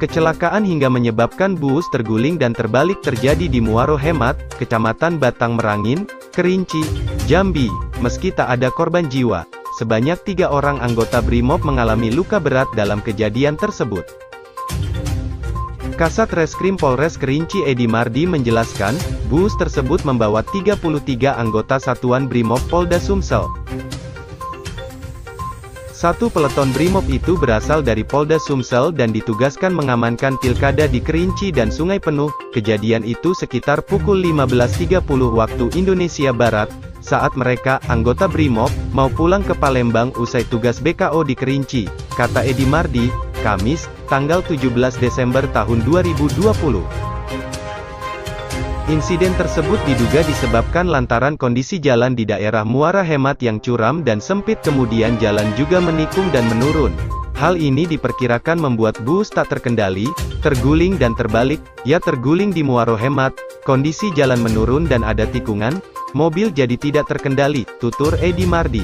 Kecelakaan hingga menyebabkan bus terguling dan terbalik terjadi di Muaro Hemat, Kecamatan Batang Merangin, Kerinci, Jambi. Meski tak ada korban jiwa, sebanyak tiga orang anggota BRIMOB mengalami luka berat dalam kejadian tersebut. Kasat Reskrim Polres Kerinci Edi Mardi menjelaskan, bus tersebut membawa 33 anggota Satuan BRIMOB Polda Sumsel. Satu peleton BRIMOB itu berasal dari Polda Sumsel dan ditugaskan mengamankan pilkada di Kerinci dan Sungai Penuh. Kejadian itu sekitar pukul 15.30 waktu Indonesia Barat, saat mereka, anggota BRIMOB, mau pulang ke Palembang usai tugas BKO di Kerinci, kata Edi Mardi, Kamis, tanggal 17 Desember tahun 2020. Insiden tersebut diduga disebabkan lantaran kondisi jalan di daerah Muara Hemat yang curam dan sempit kemudian jalan juga menikung dan menurun. Hal ini diperkirakan membuat bus tak terkendali, terguling dan terbalik, ya terguling di Muaro Hemat, kondisi jalan menurun dan ada tikungan, mobil jadi tidak terkendali, tutur Edi Mardi.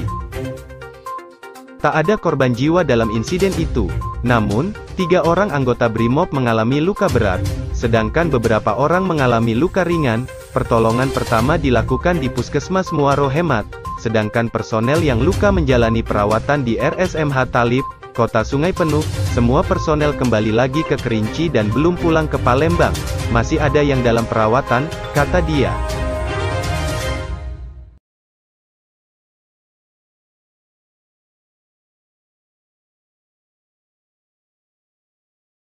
Tak ada korban jiwa dalam insiden itu. Namun, tiga orang anggota BRIMOB mengalami luka berat, sedangkan beberapa orang mengalami luka ringan. Pertolongan pertama dilakukan di Puskesmas Muaro Hemat, sedangkan personel yang luka menjalani perawatan di RSMH Talib, Kota Sungai Penuh. Semua personel kembali lagi ke Kerinci dan belum pulang ke Palembang. Masih ada yang dalam perawatan, kata dia.